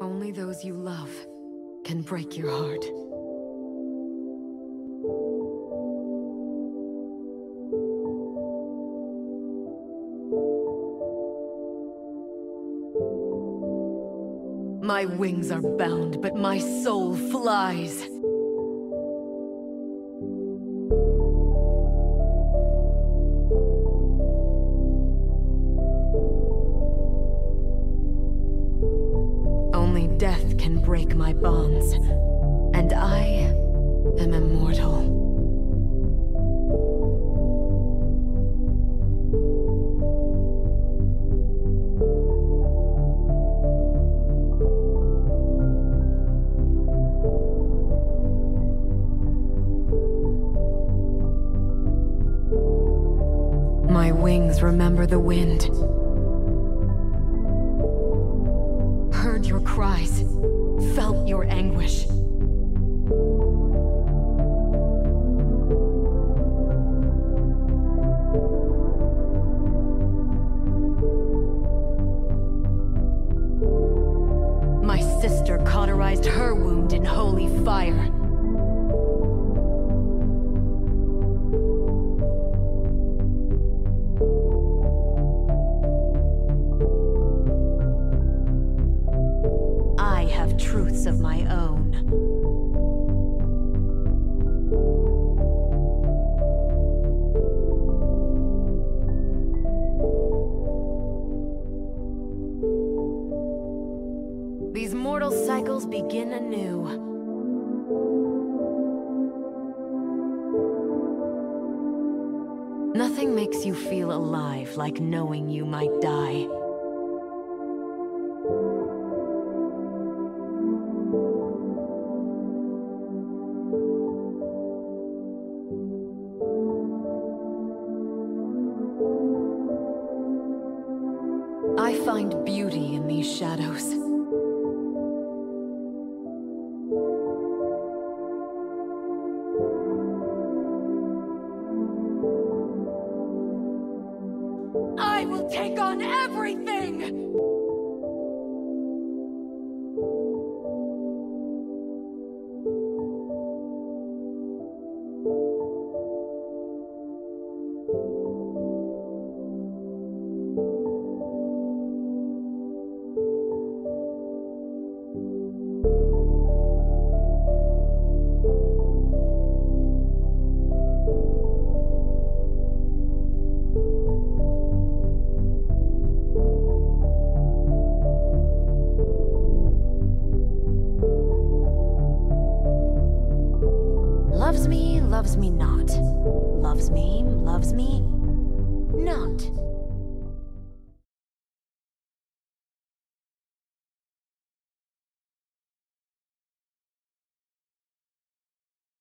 Only those you love can break your heart. My wings are bound, but my soul flies. Break my bonds, and I am immortal. My wings remember the wind. Heard your cries, felt your anguish. My sister cauterized her wound in holy fire. Have truths of my own. These mortal cycles begin anew. Nothing makes you feel alive like knowing you might die. I find beauty in these shadows. Loves me, not. Loves me, loves me